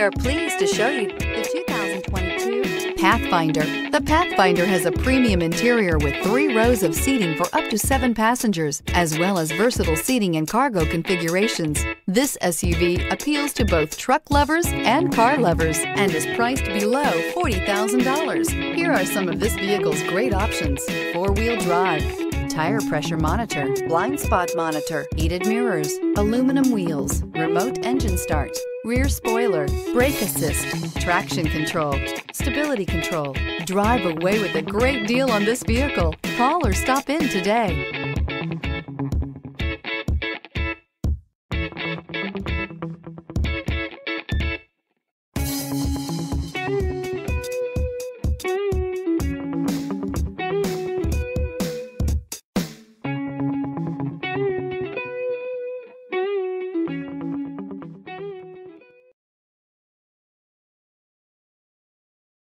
are pleased to show you the 2022 Pathfinder. The Pathfinder has a premium interior with three rows of seating for up to seven passengers, as well as versatile seating and cargo configurations. This SUV appeals to both truck lovers and car lovers and is priced below $40,000. Here are some of this vehicle's great options. Four-wheel drive, tire pressure monitor, blind spot monitor, heated mirrors, aluminum wheels, remote engine start, rear spoiler, brake assist, traction control, stability control. Drive away with a great deal on this vehicle. Call or stop in today.